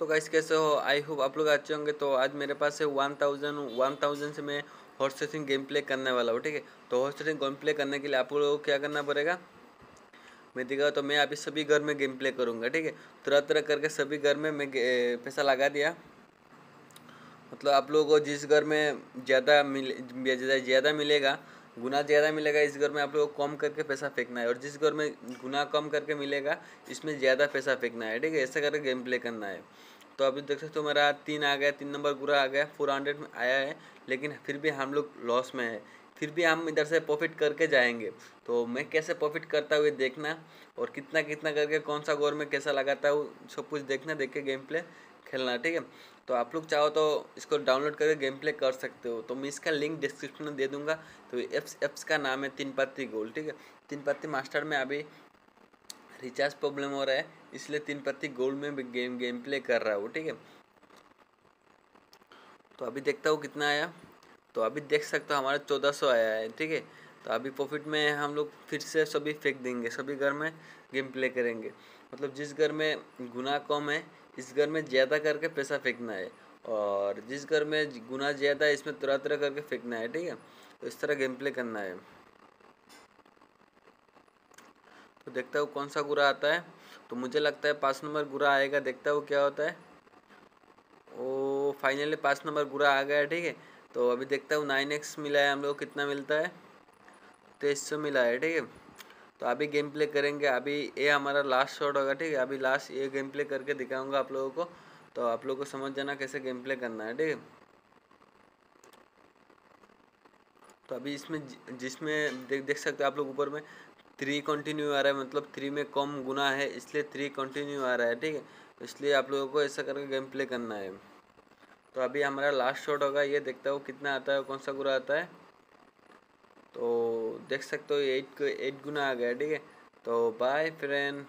तो गाइस कैसे हो? आई होप आप लोग अच्छे होंगे। तो आज मेरे पास है वन थाउज़ेंड वन थाउज़ेंड से मैं हॉर्स रेसिंग गेम प्ले करने वाला हूँ, ठीक है? तो हॉर्स रेसिंग गेम प्ले करने के लिए आप लोगों को क्या करना पड़ेगा? मैं दिखा तो मैं अभी सभी घर में गेम प्ले करूँगा, ठीक है? तरह तरह करके सभी घर में मैं पैसा लगा दिया। मतलब आप लोगों को जिस घर में ज़्यादा मिले ज़्यादा मिलेगा गुना ज़्यादा मिलेगा, इस घर में आप लोग को कम करके पैसा फेंकना है। और जिस घर में गुना कम करके मिलेगा, इसमें ज़्यादा पैसा फेंकना है, ठीक है? ऐसा करके गेम प्ले करना है। तो अभी देख सकते हो मेरा तीन आ गया, तीन नंबर गुरा आ गया फोर हंड्रेड में आया है, लेकिन फिर भी हम लोग लॉस में है। फिर भी हम इधर से प्रॉफिट करके जाएँगे। तो मैं कैसे प्रॉफिट करता हुए देखना। और कितना कितना करके कौन सा गोर में कैसा लगाता हूँ, सब कुछ देखना, देख के गेम प्ले खेलना ठीक है? तो आप लोग चाहो तो इसको डाउनलोड करके गेम प्ले कर सकते हो। तो मैं इसका लिंक डिस्क्रिप्शन में दे दूँगा। तो एप्स एप्स का नाम है तीन पत्ती गोल ठीक है? तीन पत्ती मास्टर में अभी रिचार्ज प्रॉब्लम हो रहा है, इसलिए तीन पत्ती गोल्ड में भी गेम गेम प्ले कर रहा हूँ ठीक है? तो अभी देखता हूँ कितना आया। तो अभी देख सकते हो हमारा चौदह सौ आया है, ठीक है? तो अभी प्रॉफिट में हम लोग फिर से सभी फेंक देंगे, सभी घर में गेम प्ले करेंगे। मतलब जिस घर में गुना कम है, इस घर में ज़्यादा करके पैसा फेंकना है और जिस घर में गुना ज़्यादा है, इसमें तरह तरह करके फेंकना है, ठीक है? तो इस तरह गेम प्ले करना है। तो देखता हूँ कौन सा गुरा आता है। तो मुझे लगता है पाँच नंबर गुरा आएगा, देखता हूँ क्या होता है। ओ फाइनली पाँच नंबर गुरा आ गया, ठीक है? तो अभी देखता हूँ नाइन एक्स मिला है हम लोग कितना मिलता है? तेईस सौ मिला है, ठीक है? तो अभी गेम प्ले करेंगे, अभी ये हमारा लास्ट शॉट होगा, ठीक है? अभी लास्ट ये गेम प्ले करके दिखाऊँगा आप लोगों को तो आप लोगों को समझ जाना कैसे गेम प्ले करना है, ठीक है? तो अभी इसमें जिसमें देख देख सकते हो आप लोग ऊपर में थ्री कंटिन्यू आ रहा है मतलब थ्री में कम गुना है, इसलिए थ्री कंटिन्यू आ रहा है, ठीक है? इसलिए आप लोगों को ऐसा करके गेम प्ले करना है। तो अभी हमारा लास्ट शॉट होगा, ये देखता हूँ कितना आता है कौन सा गुना आता है। तो देख सकते हो एट एट गुना आ गया ठीक है? तो बाय फ्रेंड